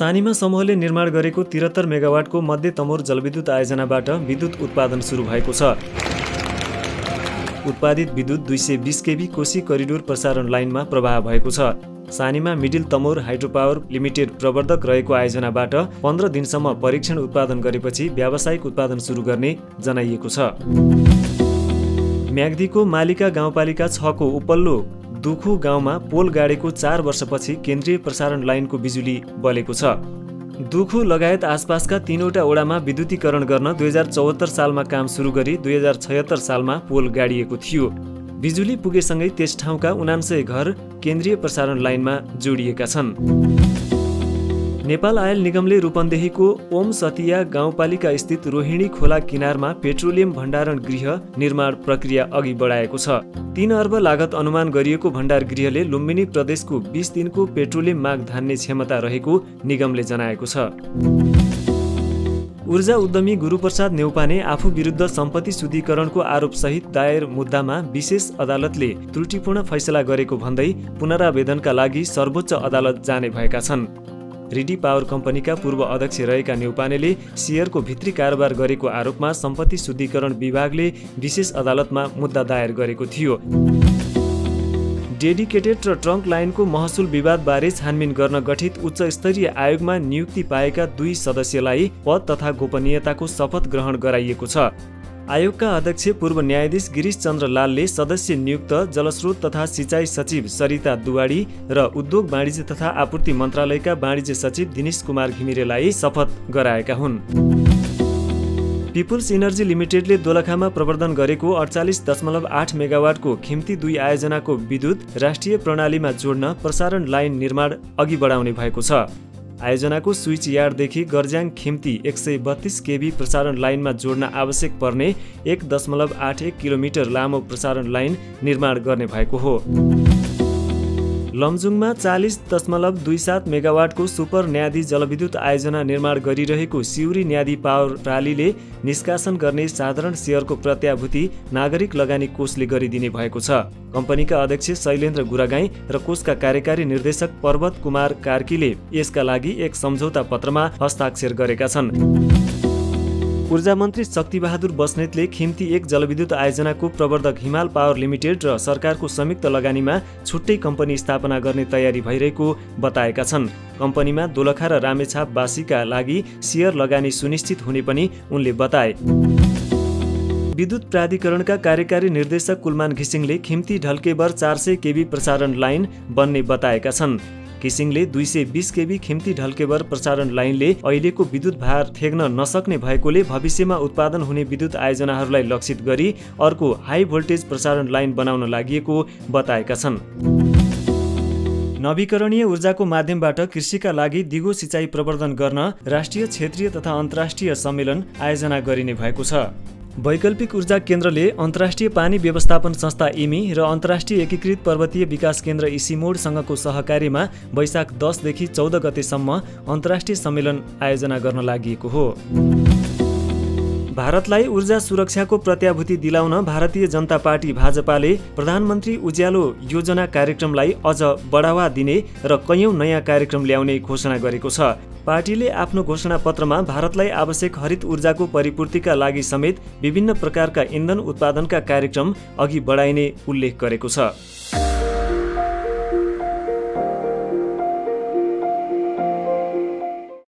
सानीमा समूहले निर्माण गरेको तिहत्तर मेगावाटको मध्य तमोर जलविद्युत आयोजनाबाट विद्युत उत्पादन सुरु भएको छ। उत्पादित विद्युत दुई सय बिस केबी कोशी करिडोर प्रसारण लाइनमा प्रवाह भएको छ। Sanima middle Tamor hydropower limited प्रवर्धक रहेको आयोजनाबाट पन्ध्र दिनसम्म परीक्षण उत्पादन गरेपछि व्यावसायिक उत्पादन सुरु गर्ने जनाइएको छ। म्याग्दीको मालिका गाउँपालिका छको उपल्लो दुखु गाउँमा पोल गाडेको चार वर्षपछि केन्द्रीय प्रसारण लाइनको बिजुली बलेको छ। दुखु लगायत आसपासका तीनवटा ओडामा विद्युतीकरण गर्न दुई हजार चौहत्तर सालमा काम सुरु गरी दुई हजार छयत्तर सालमा पोल गाडिएको थियो। बिजुली पुगेसँगै त्यस ठाउँका उनान्सय घर केन्द्रीय प्रसारण लाइनमा जोडिएका छन्। नेपाल आयल निगमले रूपन्देहीको ओम सतिया गाउँपालिका स्थित रोहिणी खोला किनारमा पेट्रोलियम भण्डारण गृह निर्माण प्रक्रिया अघि बढाएको छ। तीन अर्ब लागत अनुमान गरिएको भण्डार गृहले लुम्बिनी प्रदेशको बिस दिनको पेट्रोलियम माग धान्ने क्षमता रहेको निगमले जनाएको छ। ऊर्जा उद्यमी गुरुप्रसाद नेउपाने आफू विरुद्ध सम्पत्ति शुद्धिकरणको आरोपसहित दायर मुद्दामा विशेष अदालतले त्रुटिपूर्ण फैसला गरेको भन्दै पुनरावेदनका लागि सर्वोच्च अदालत जाने भएका छन्। रिडी पावर कम्पनीका पूर्व अध्यक्ष रहेका नेउपानेले सेयरको भित्री कारोबार गरेको आरोपमा सम्पत्ति शुद्धिकरण विभागले विशेष अदालतमा मुद्दा दायर गरेको थियो। डेडिकेटेड र ट्रङ्क लाइनको महसुल विवादबारे छानबिन गर्न गठित उच्च स्तरीय आयोगमा नियुक्ति पाएका दुई सदस्यलाई पद तथा गोपनीयताको शपथ ग्रहण गराइएको छ। आयोगका अध्यक्ष पूर्व न्यायाधीश गिरिश चन्द्र लालले सदस्य नियुक्त जलस्रोत तथा सिँचाइ सचिव सरिता दुवाडी र उद्योग वाणिज्य तथा आपूर्ति मन्त्रालयका वाणिज्य सचिव दिनेश कुमार घिमिरेलाई शपथ गराएका हुन्। पिपुल्स इनर्जी लिमिटेडले दोलखामा प्रवर्धन गरेको अडचालिस दशमलव आठ मेगावाटको खिम्ती दुई आयोजनाको विद्युत राष्ट्रिय प्रणालीमा जोड्न प्रसारण लाइन निर्माण अघि बढाउने भएको छ। आयोजनाको स्विच यार्डदेखि गर्ज्याङ खिम्ती एक सय बत्तिस केबी प्रसारण लाइनमा जोड्न आवश्यक पर्ने एक दशमलव आठ एक किलोमिटर लामो प्रसारण लाइन निर्माण गर्ने भएको हो। लमजुङमा चालिस दशमलव दुई सात मेगावाटको सुपर न्यादी जलविद्युत आयोजना निर्माण गरिरहेको सिउरी न्यादी पावर प्रालीले निष्कासन गर्ने साधारण सेयरको प्रत्याभूति नागरिक लगानी कोषले गरिदिने भएको छ। कम्पनीका अध्यक्ष शैलेन्द्र गुरागाई र कोषका कार्यकारी निर्देशक पर्वत कुमार कार्कीले यसका लागि एक सम्झौता पत्रमा हस्ताक्षर गरेका छन्। ऊर्जा मन्त्री शक्तिबहादुर बस्नेतले खिम्ती एक जलविद्युत आयोजनाको प्रवर्धक हिमाल पावर लिमिटेड र सरकारको संयुक्त लगानीमा छुट्टै कम्पनी स्थापना गर्ने तयारी भइरहेको बताएका छन्। कम्पनीमा दोलखा र रामेछापवासीका लागि सेयर लगानी सुनिश्चित हुने पनि उनले बताए। विद्युत प्राधिकरणका कार्यकारी निर्देशक कुलमान घिसिङले खिम्ती ढल्केबर चार सय केबी प्रसारण लाइन बन्ने बताएका छन्। किसिङले दुई सय बिस केबी खिम्ती ढल्केबर प्रसारण लाइनले अहिलेको विद्युत भार थेग्न नसक्ने भएकोले भविष्यमा उत्पादन हुने विद्युत आयोजनाहरूलाई लक्षित गरी अर्को हाई भोल्टेज प्रसारण लाइन बनाउन लागि बताएका छन्। नवीकरणीय ऊर्जाको माध्यमबाट कृषिका लागि दिगो सिँचाइ प्रवर्धन गर्न राष्ट्रिय क्षेत्रीय तथा अन्तर्राष्ट्रिय सम्मेलन आयोजना गरिने भएको छ। वैकल्पिक ऊर्जा केन्द्रले अन्तर्राष्ट्रिय पानी व्यवस्थापन संस्था इमी र अन्तर्राष्ट्रिय एकीकृत पर्वतीय विकास केन्द्र इसिमोडसँगको सहकार्यमा वैशाख दसदेखि चौध गतेसम्म अन्तर्राष्ट्रिय सम्मेलन आयोजना गर्न लागि हो। भारतलाई ऊर्जा सुरक्षाको प्रत्याभूति दिलाउन भारतीय जनता पार्टी भाजपाले प्रधानमन्त्री उज्यालो योजना कार्यक्रमलाई अझ बढावा दिने र कैयौँ नयाँ कार्यक्रम ल्याउने घोषणा गरेको छ। पार्टीले आफ्नो घोषणापत्रमा भारतलाई आवश्यक हरित ऊर्जाको परिपूर्तिका लागि समेत विभिन्न प्रकारका इन्धन उत्पादनका कार्यक्रम अघि बढाइने उल्लेख गरेको छ।